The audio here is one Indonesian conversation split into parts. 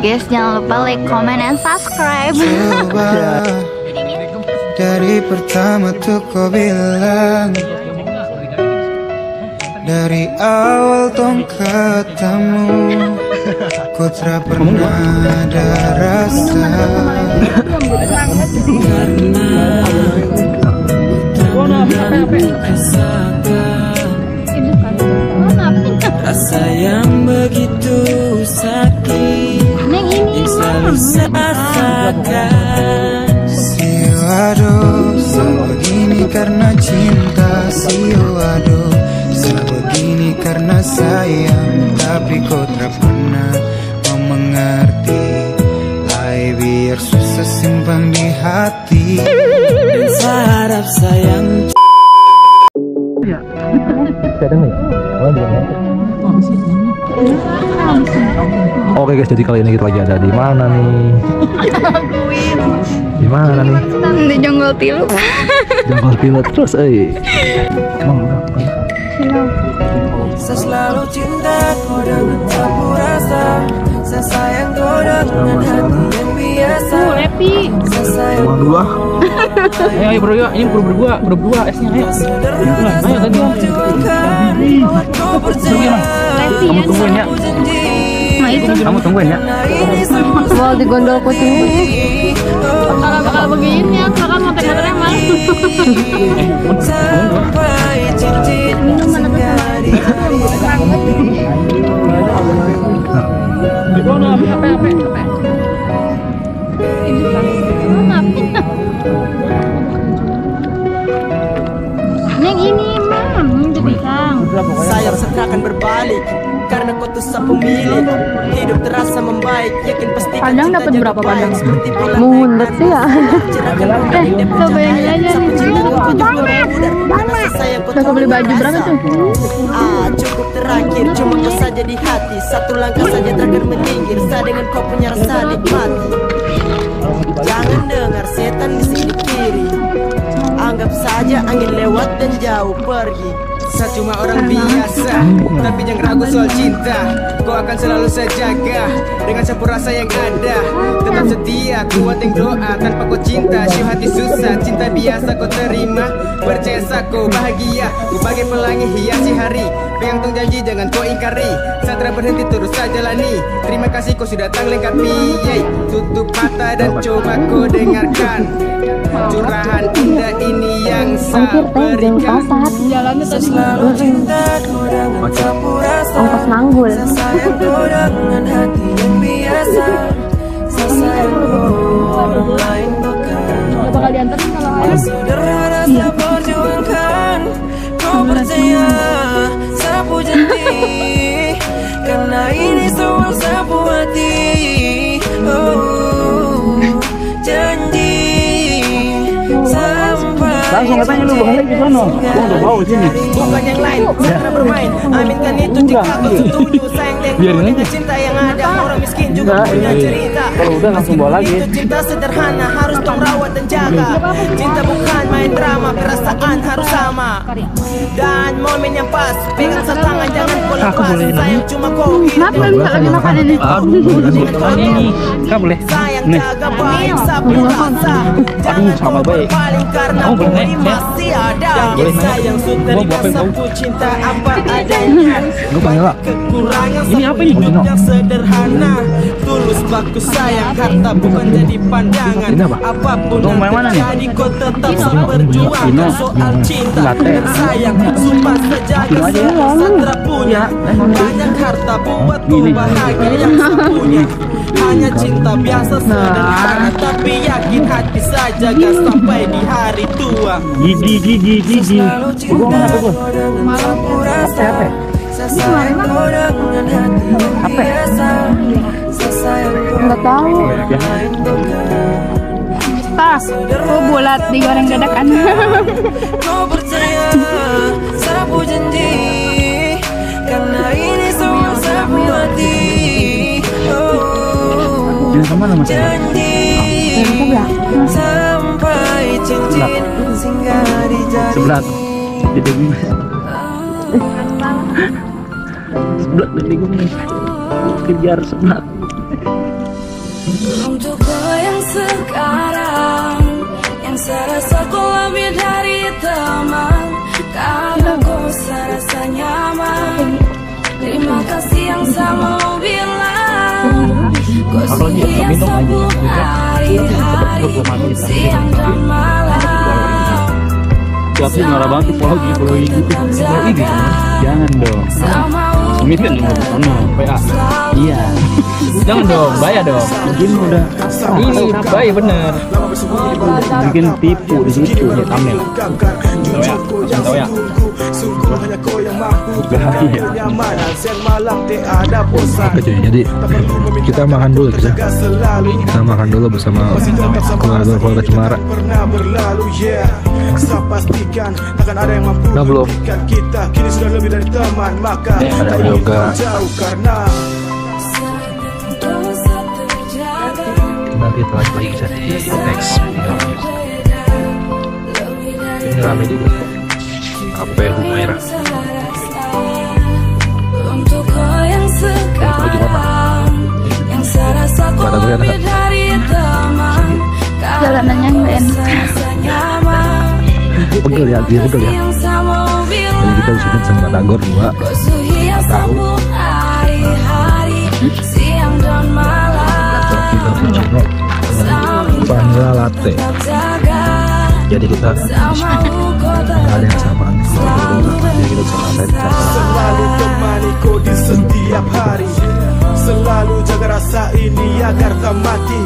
Guys, jangan lupa like, comment, and subscribe. Coba dari pertama tuh kau bilang Dari awal tong ketemu Ku tak pernah ada rasa Rasa yang begitu sakit rasakan Sio aduh, sebegini karena cinta Sio aduh, sebegini karena sayang Tapi kau tak pernah mau mengerti Hai biar susah simpan di hati Dan harap sayang Oke guys, jadi kali ini kita lagi ada di mana nih? Di mana nih? di jonggol tilu. Jangkau pilot terus, eh. Emang selalu cinta kau dengan sapu rasa Saya sayang kau dengan hati yang biasa Happy. Saya sayang Cuma dua. Ayo, ayo berdua, ini berdua berdua, berdua esnya ayo. Ayo tadi. Kamu tungguin ya. Nah itu Kamu tungguin ya. Nah semua mau digondol kucing. Kalau bakal begini ya, kakak mau tekan emang. Sampai cincin singgah di Neng ini mam. Sayang seakan berbalik Karena kau tuh sang pemilik Hidup terasa membaik Yakin pasti Padang dapat berapa padang? Mengundet sih ya. Eh, coba bayangin aja nih. Udah beli baju berapa tuh? Ah, cukup terakhir Cuma kau saja di hati. Satu langkah saja terakhir menyinggir Saya dengan kau punya rasa nikmati. Jangan dengar setan di sini kiri. Anggap saja angin lewat dan jauh pergi Saya cuma orang biasa Tapi jangan ragu soal cinta. Kau akan selalu saya jaga Dengan sapu rasa yang ada. Tetap setia, kuat yang doa. Tanpa kau cinta, syuh hati susah. Cinta biasa kau terima Percaya kau bahagia. Ku bagai pelangi hiasi hari. Pegang tong janji jangan kau ingkari. Telah berhenti terus saya jalani. Terima kasih kau sudah datang lengkapi. Yeay. Tutup mata dan coba kau dengarkan Curahan indah ini yang saya berikan Saya selalu cinta kau dengan sapu rasa. Ongkos manggul. Saya sayang kau dengan hati yang biasa Langsung katanya lu balik ke sana. Gua udah bawa sini. Bukan yang lain, pernah bermain. Aminkan itu jika kau setuju Sayang dan dengan cinta yang ada. Orang miskin juga Enggak, punya ini- cerita. kalau udah langsung bawa lagi. Itu cinta sederhana harus tong rawat dan jaga. Cinta bukan main drama Perasaan harus sama. Dan momen yang pas Pegang setangan jangan kau lepas Sayang cuma kau hidup. lagi makan ini? Ini, nggak boleh. Sayang Nih. jaga baik sapu rasa Jangan sama baik. Kamu boleh, masih ada. Boleh. Sayang yang sapu cinta apa adanya. Lu panggil lah. Kekurangan Ini apa ini? yang sederhana Tulus baku sayang harta bukan jadi pandangan. Apa? Apa pun yang mana terjadi kau tetap berjuang. Soal cinta dan sayang Sumpah sejaga ya. semua satra punya. Banyak harta buat ku bahagia yang punya. Hanya cinta biasa sederhana Tapi yakin hati saja gak sampai di hari tua. Gigi, gigi, gigi. Rasa Saya sayang kau dengan Nggak tahu. Tas, oh bulat digoreng dadakan. Kau percaya sapu janji Karena ini semua sapu hati Oh Yang ke mana mas? janji Sampai cincin singgah di jari Sebelah. Jadi gue. Sebelah dari gue. Kejar sebelah. Untuk kau yang sekarang Yang serasa kau lebih dari teman Karena kau serasa nyaman. Terima kasih yang sama mau bilang Kau sungguh yang sambung hari-hari Siang dan malam Siapa sih marah banget? Pulau gini pulau ini Pulau ini Jangan dong. Ini kan nomor sana PA Iya. Jangan dong, bahaya dong. Mungkin udah Ini bahaya bener bikin tipu di situ. Ya thumbnail Tahu ya, tahu ya. Oke cuy, jadi kita makan dulu kita. Kita makan dulu bersama keluarga keluarga Cemara. pernah berlalu yeah Saya pastikan takkan ada yang mampu Nah, belum. memberikan kita Kini sudah lebih dari teman Maka ada tak yoga. perlu jauh Karena kita lanjut lagi bisa di next video. Ini rame juga. Apa Humaira? Untuk kau yang sekarang Yang serasa kau Mata gue lebih enak. dari teman Jalanannya nggak enak. serasa nyaman Pegel ya, dia pegel ya. Jadi kita sama Tagor dua. Tahu. Siang dan malam vanilla latte. Jadi kita Sama ada yang samaan. Jadi kita sama latte. Selalu temaniku di setiap hari Selalu jaga rasa ini agar tak mati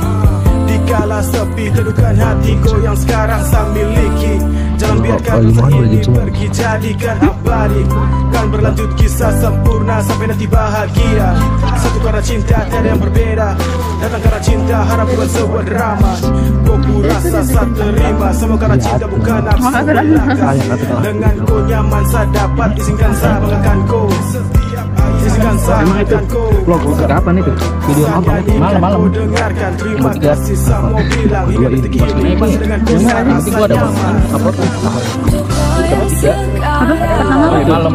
Dikala sepi teduhkan hatiku yang sekarang saya miliki. Jangan biarkan oh, rasa ini gitu pergi jadikan abadi Kan berlanjut kisah sempurna sampai nanti bahagia. Satu karena cinta tiada yang berbeda. Datang karena cinta harap bukan sebuah drama. Kau ku rasa saya terima. Semua karena cinta bukan nafsu belaka. Dengan kau nyaman saya dapat Izinkan saya banggakan banggakan kau Vlog vlog kapan itu? Video apa? Malam-malam Dengarkan. Terima kasih saya mau bilang Hingga detik ini. kau Yang saya mana? Nanti gua ada nyaman. Upload tuh? Untuk kau yang sekarang Hari malam.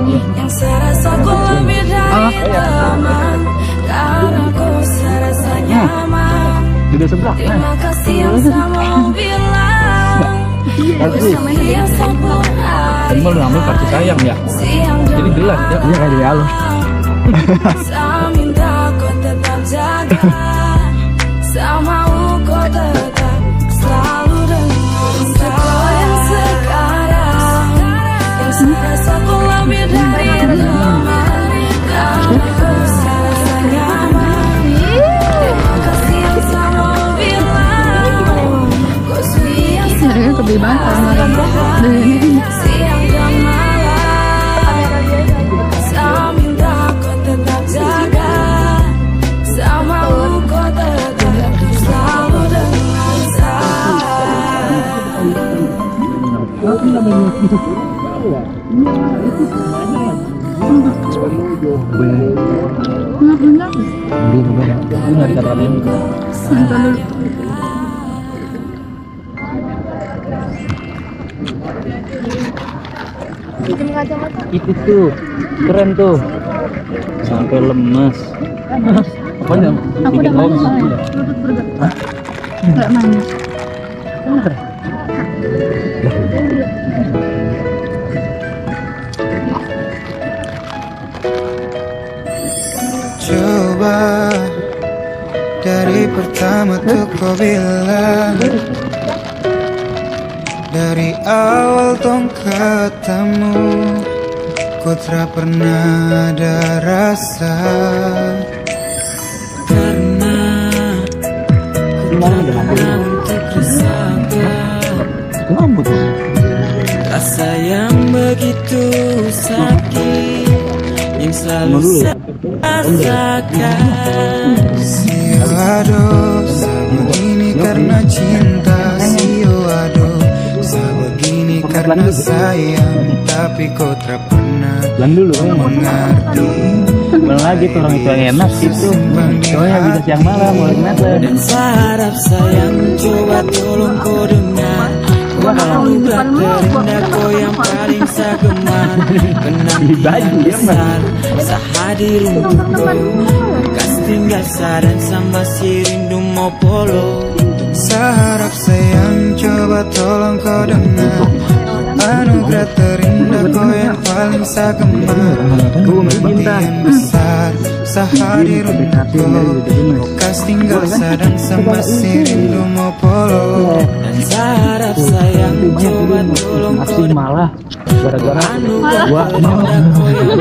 Serasa nyaman. Video sebelah. Terima kasih yang sama bilang Bersama yang sambung Tadi mau lu ngambil kartu sayang ya. Jadi jelas ya. Iya kayak di alun. Saya minta kau tetap jaga. Saya mau kau tetap selalu dengan Kau yang sekarang. Yang serasa kau lebih dari Karena kau serasa nyaman Terima kasih yang saya mau bilang Kau. Dan ini Nggak dikatakan Itu tuh Keren tuh. Sampai lemes. Aku udah Bikin hoax. Nggak manis. Coba pertama tuh kau bilang. Dari awal tong ketemu Ku tak pernah ada rasa. Karena untuk bersama Rasa yang begitu sakit Yang selalu saya rasakan Sio aduh, begini karena cinta Sio aduh, begini karena sayang Tapi kau tak pernah dulu mengerti Bilang lagi tuh orang itu enak gitu Soalnya bisa siang malam mulai kenapa Dan saya harap sayang coba tolong kau dengar Tak terendah kau yang paling besar tinggal sama si rindu mau polo. Seharap sayang coba tolong kau dengar. Anugerah terindah kau yang paling saya gemar Impian besar sehadir untukku Kau kas tinggal sadang sama si rindu mau polo Dan sayang coba tolong malah gara-gara gua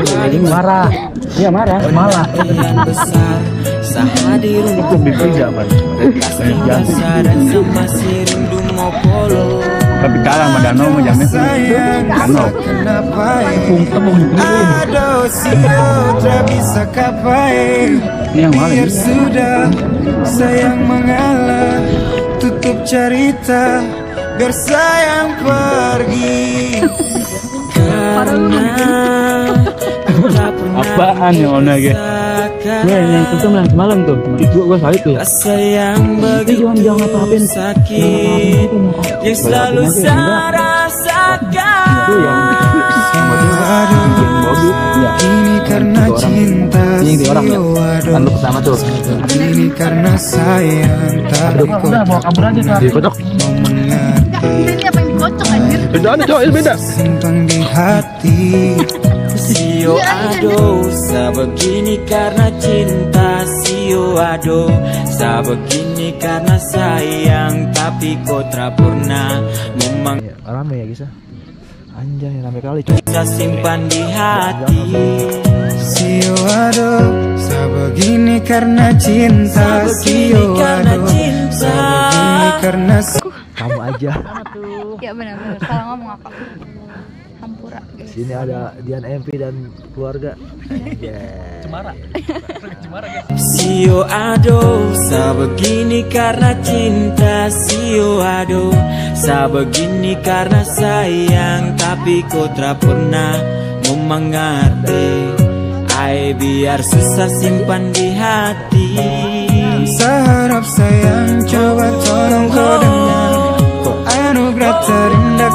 paling marah. iya marah. Malah. Tinggal sama si rindu mau polo tapi kalah sama Danau tepung tak bisa kapai. Ini yang mana sudah sayang mengalah. Tutup cerita Biar sayang pergi. Karena apaan yang ona ge gue yang itu tuh yang semalam tuh itu gue salib tuh. Rasa yang begitu jangan- jangan apa-apain. sakit Yang selalu saya rasakan. Aduh Iya. Ini karena cinta Ini yang orang ya? kan lu pertama tuh. Ini karena sayang Tapi udah bawa kabur aja tuh mengerti Ini apa yang dikocok anjir? beda nih cowok beda. Simpan di hati Sio ado Sebegini karena cinta. Sio ado Sebegini karena sayang. Tapi kau tak pernah Memang rame ya guys ya anjay rame kali bisa simpan di hati. Sio aduh Sebegini karena cinta. Sio cinta. Sebegini karena kamu aja. Ya benar-benar. Salah ngomong apa? Hampura. sini ada Dian MP dan keluarga. Sio ado Sebegini karena cinta. Sio ado Sebegini karena sayang. Tapi kau tak pernah mengerti Ai biar susah simpan di hati. Seharap sayang coba tolong kau dengar. Kau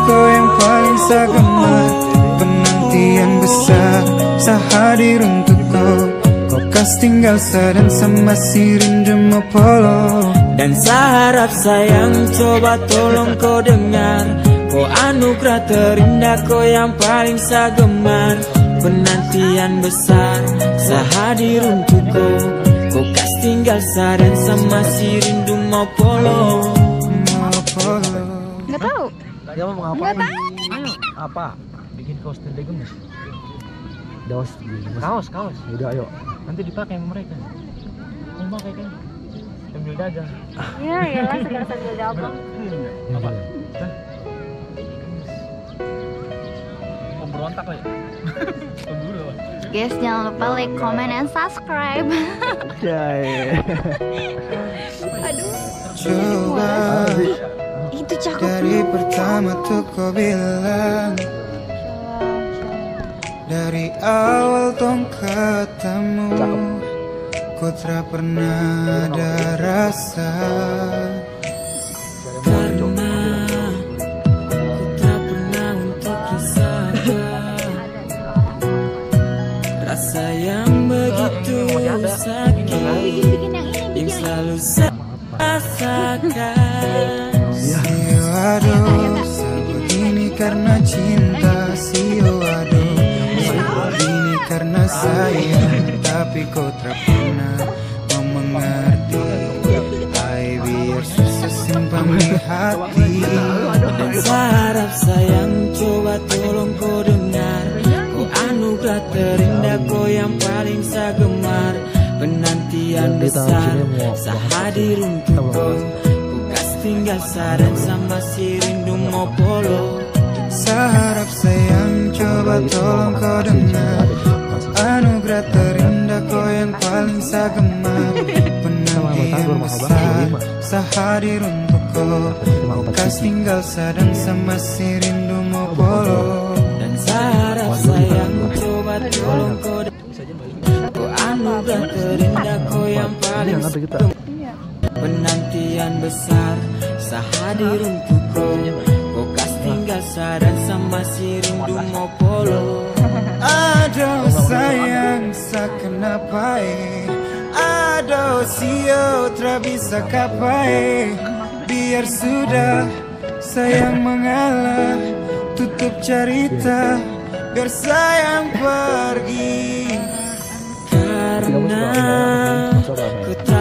kau yang paling saya gemar Penantian besar sehadir untukku. Kau kas tinggal sadan sama si rindu mau polo. Dan seharap sayang coba tolong kau dengar. Kau anugerah terindah kau yang paling saya gemar Penantian besar sehadir untukku. Kau kas tinggal sadan sama si rindu mau polo. Mau polo. Nggak tahu. Dia mau ngapa Nggak tahu. apa? Bikin kaos tenda gemes daus kaos. Kaos udah ayo. Nanti dipakai sama mereka. Mau pakai kan? Sambil dagang. Ya, ya lah segala sambil dagang. apa? Pemberontak lah ya dulu Guys, jangan lupa like, comment, and subscribe. Coba Itu cakep dari loh. pertama tuh kau bilang Dari awal tong ketemu Ku tak pernah ada rasa. Rasa yang begitu sakit yang ini, Yang bikin selalu saya rasakan Aduh Sebegini karena cinta Sio aduh Sebegini karena sayang Tapi kau tak pernah mau mengerti Hai biar susah simpan di hati. Dan seharap sayang coba tolong kau dengar. Kau anugerah terindah kau yang paling saya gemar Penantian besar sehadir untuk kau tinggal sadan sama si rindu mau polo Seharap sayang coba tolong kau dengar. Anugerah terindah kau yang paling saya gemar Penantian besar sehadir untuk kau. Kas tinggal sadang sama si rindu mau polo Dan seharap sayang coba tolong kau dengar. Anugerah terindah kau yang paling Nanti kita Penantian besar. Sehadir untukku. Kau kas tinggal sadan sama si rindu mau polo. Aduh sayang sekenapa Aduh sio bisa kapai Biar sudah sayang mengalah. Tutup cerita Biar sayang pergi. Karena ku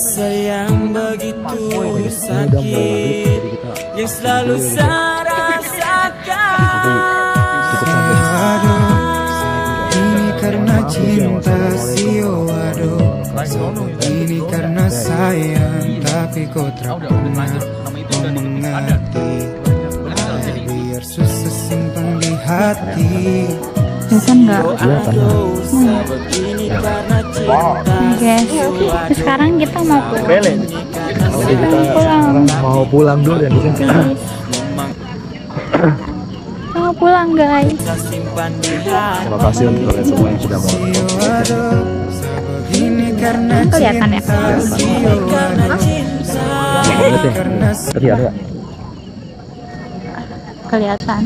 Rasa yang begitu sakit Yang selalu saya rasakan Ini karena cinta sio aduh. Ini. Karena sayang Tapi kau tak pernah mau mengerti. Biar susah simpan di hati Bisa nggak? Ini karena cinta Guys, sekarang kita mau pulang. Kita mau pulang. mau pulang dulu dan di sini mau pulang guys. terima kasih untuk kalian semua yang sudah mau Ini karena Kelihatan ya? Ya. Ada nggak? Kelihatan.